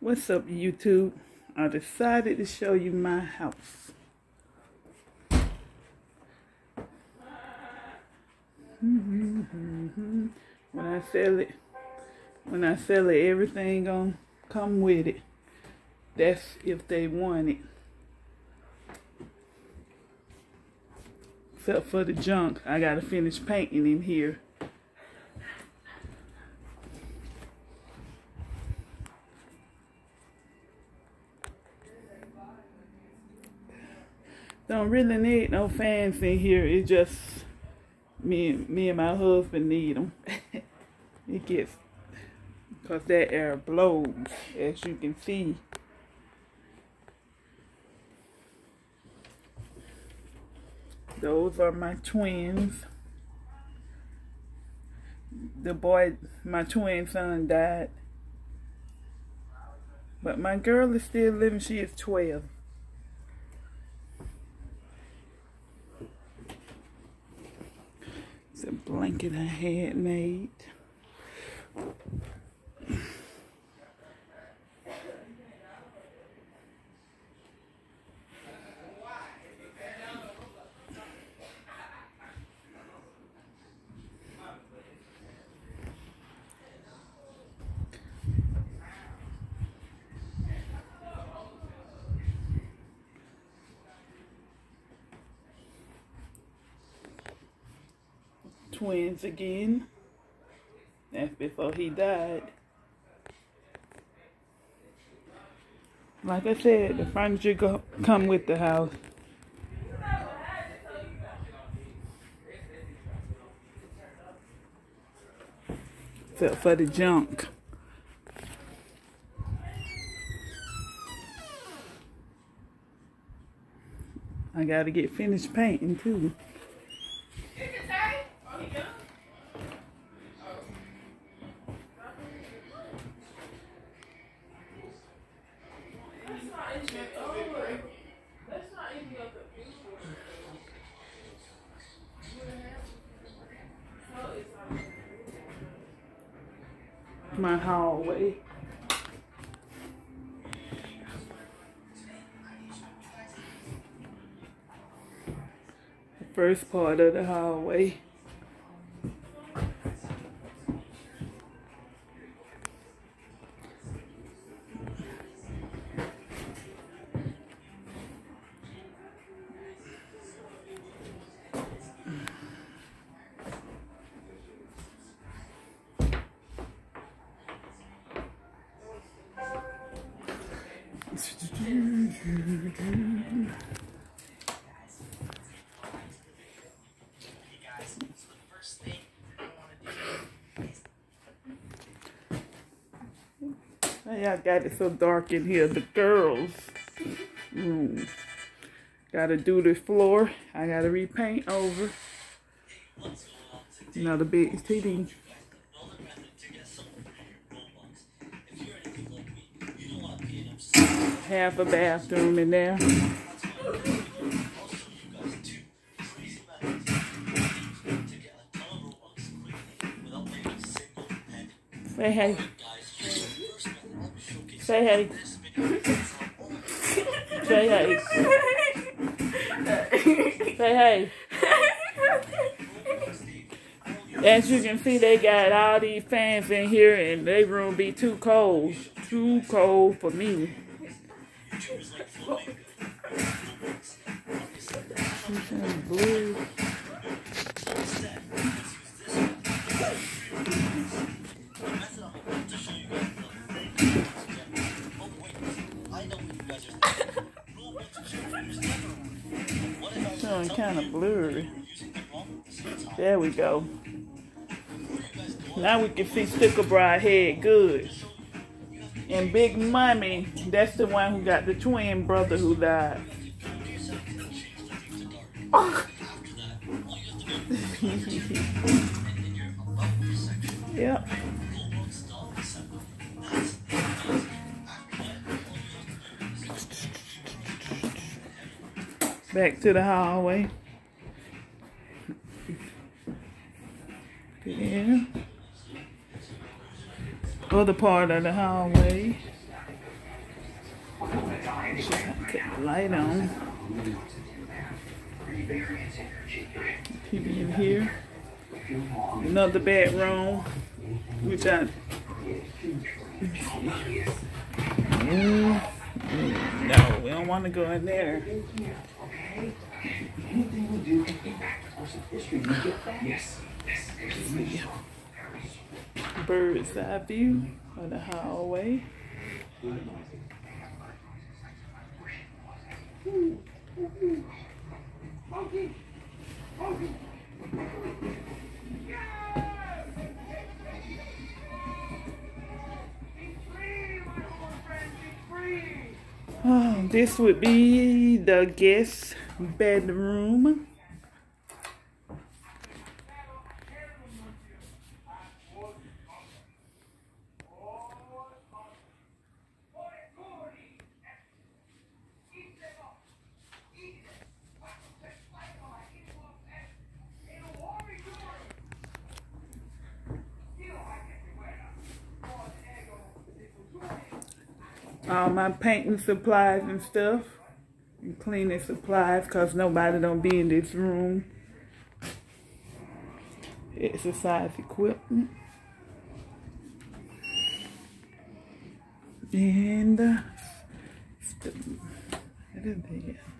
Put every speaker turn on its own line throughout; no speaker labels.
What's up, YouTube? I decided to show you my house. When I sell it, when I sell it, everything gonna come with it. That's if they want it. Except for the junk, I gotta finish painting in here. Don't really need no fans in here. It's just me, me and my husband need them. it gets, cause that air blows, as you can see. Those are my twins. The boy, my twin son died. But my girl is still living. She is 12. It's a blanket I had made. Twins again. That's before he died. Like I said, the furniture go, come with the house. Except for the junk. I gotta get finished painting too. My hallway. The first part of the hallway. Y'all got it so dark in here. The girls' room. Gotta do the floor. I gotta repaint over. Another big TV. Half a bathroom in there. Say hey. Say hey. Say hey. Say hey. As you can see, they got all these fans in here, and their room be too cold. Too cold for me. Blue. Kind of blurry. There we go. Now we can see Sticker head good. And Big Mommy, that's the one who got the twin brother who died. yep. Back to the hallway. Yeah. Other part of the hallway. Cut the light on. TV in here. Another bedroom, which I. Mm, no, we don't want to go in there. Bird's eye view of the hallway. Oh, ah, this would be the guest bedroom. All my painting supplies and stuff and cleaning supplies because nobody don't be in this room. Exercise equipment. And uh, what is that?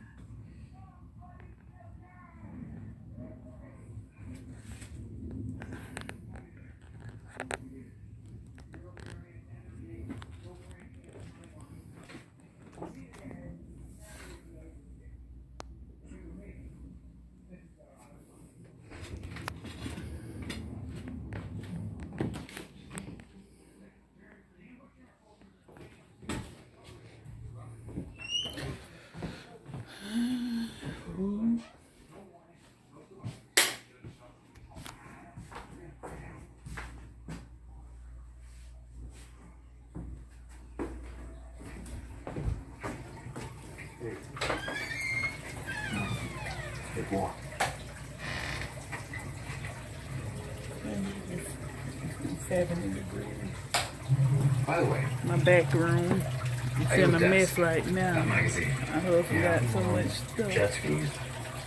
More.
Seventy degrees.
By the way,
My back room. It's
I
in a
looked
mess right
that
now.
magazine.
My husband got so much um, stuff.
Jet skis?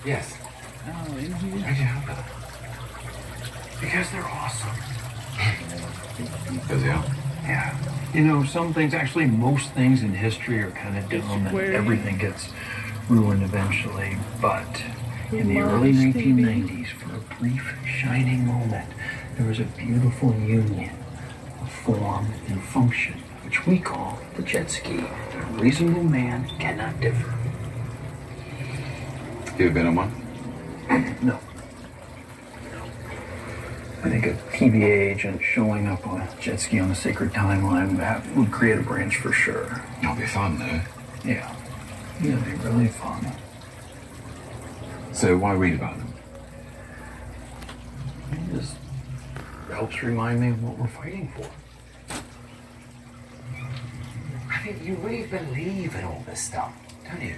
Yes.
Oh, in here.
Why'd you have that? Because they're awesome. Because yeah. Yeah. You know, some things, actually, most things in history are kind of dumb and everything gets ruined eventually. But in the early 1990s, for a brief, shining moment, there was a beautiful union of form and function, which we call the jet ski. A reasonable man cannot differ.
You ever been on one?
No. I think a TVA agent showing up on a jet ski on a sacred timeline that would create a branch for sure.
That'll be fun, though.
Yeah. Yeah, it'd be really fun.
So why read about them?
It just helps remind me of what we're fighting for.
I mean, you really believe in all this stuff, don't you?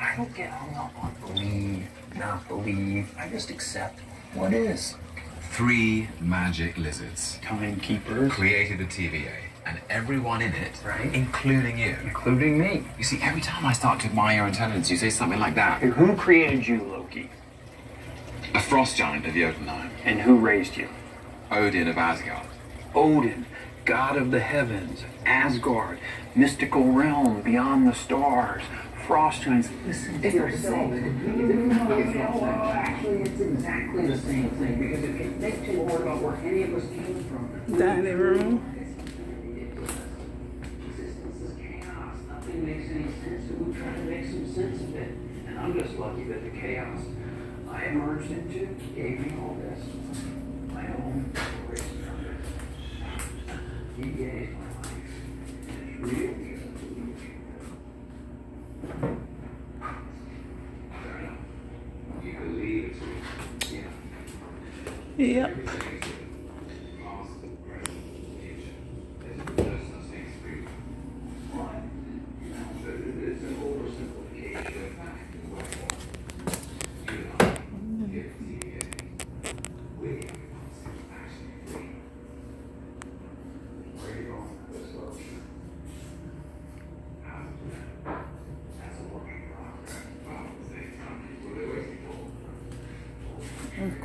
I don't get hung up on believe, not believe. I just accept what is.
Three magic lizards
Timekeepers,
created the TVA, and everyone in it,
Right.
including you.
including me.
You see, every time I start to admire your intelligence, you say something like that.
And who created you, Loki?
A frost giant of Jotunheim,
And who raised you?
Odin of Asgard.
Odin, god of the heavens, Asgard, mystical realm beyond the stars, frost giants. Listen to yourself. Actually, it's exactly the same thing because if you think too hard about where any of us came from,
Dining room.
existence is chaos. Nothing makes any sense, and we try to make some sense of it. And I'm just lucky that the chaos I emerged into gave me all this. My own race purpose. TVA is my life. Really.
You believe
Yeah.
Yep.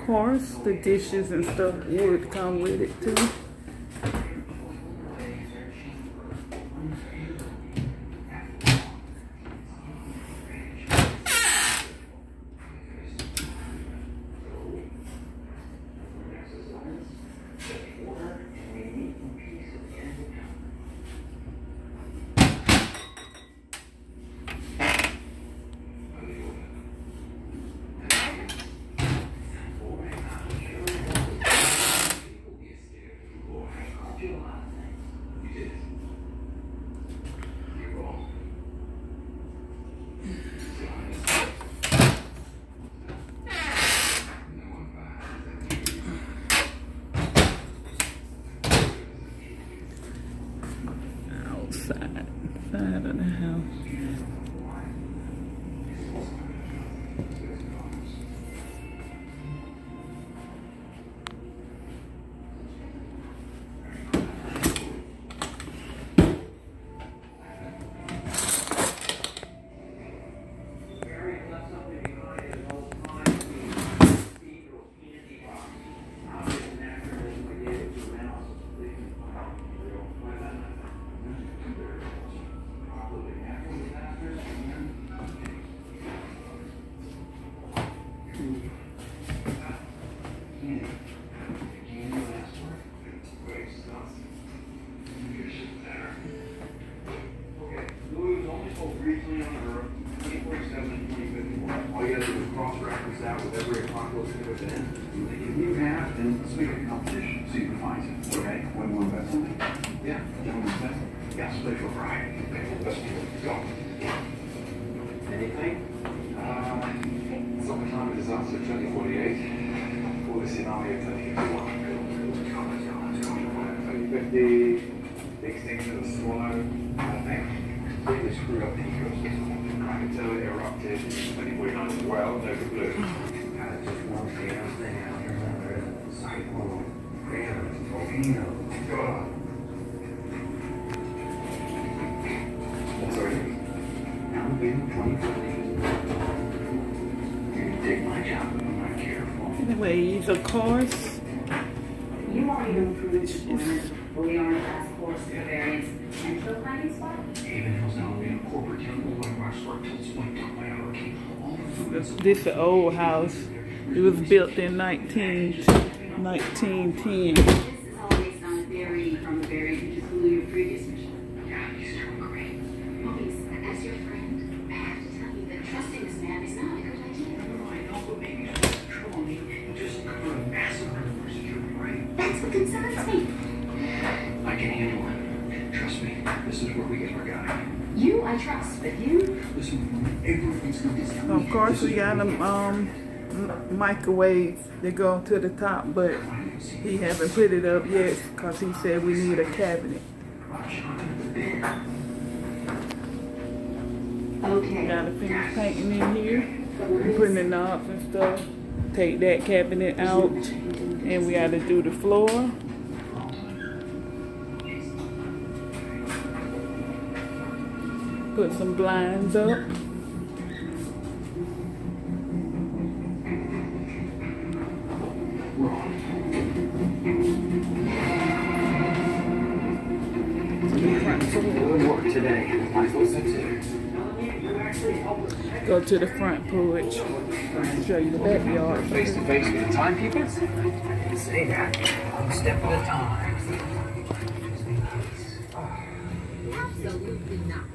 Course, the dishes and stuff would come with it too.
2050. Big things that are swallowed. I think. Really screwed up the ecosystem. Krakatoa erupted in 2049 as well. No blue.
Uh, just one damn thing after another. Cyclone, gravity, volcano. God.
Sorry.
Now I'm getting 2040. You can take my job if I'm not careful.
Anyways, of course,
You already know through the deployment, we are on a task force for various potential planning spots.
Haven Hills now being a corporate temple where our start tilts went down by hurricane. All the food
this old house. It was built in 19, 1910.
We
got them um, microwaves that go to the top, but he haven't put it up yet because he said we need a cabinet.
Okay.
Gotta finish painting in here putting the knobs and stuff. Take that cabinet out, and we gotta do the floor. Put some blinds up. Go to the front porch. Show you the backyard.
Face to face with the timekeepers?
Say that. One step at a time.
Absolutely not.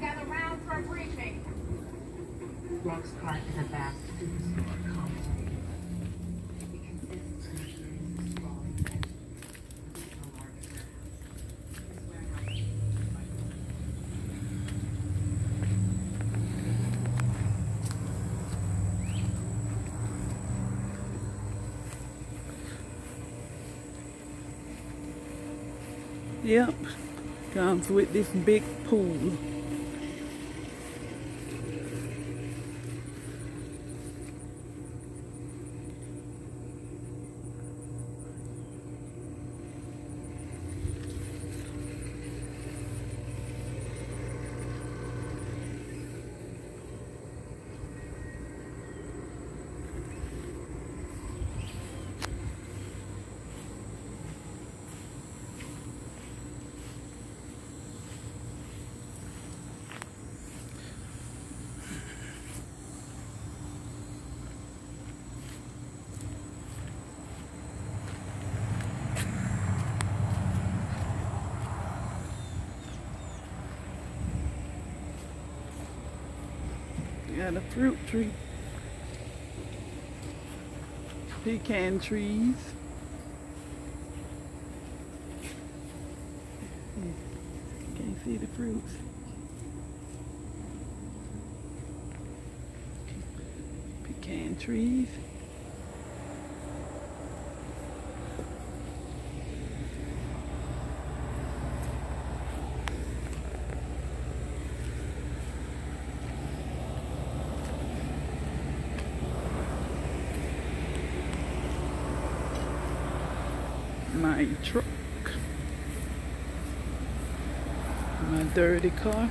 Gather round for a briefing.
Rock's part is a vast
Yep. Comes with this big pool.
Got a fruit tree. Pecan trees. Can't see the fruits. Pecan trees. my truck. My dirty car.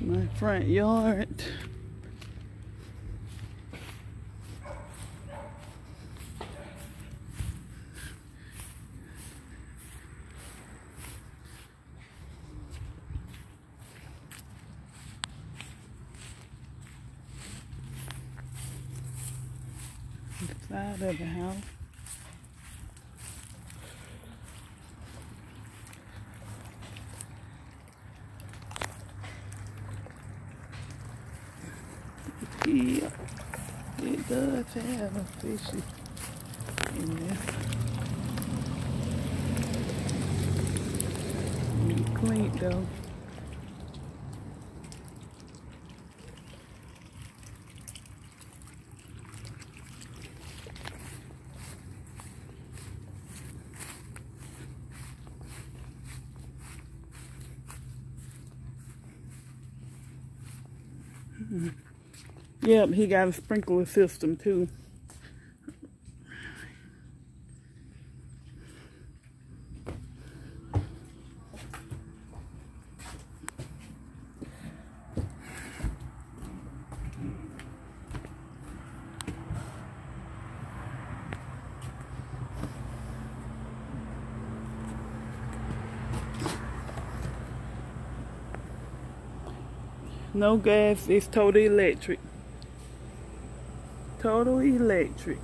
My front yard. the side of the house. Yeah, it does have a fishy in there. Clean though. Yep, he got a sprinkler system too. No gas, it's total electric. Total electric.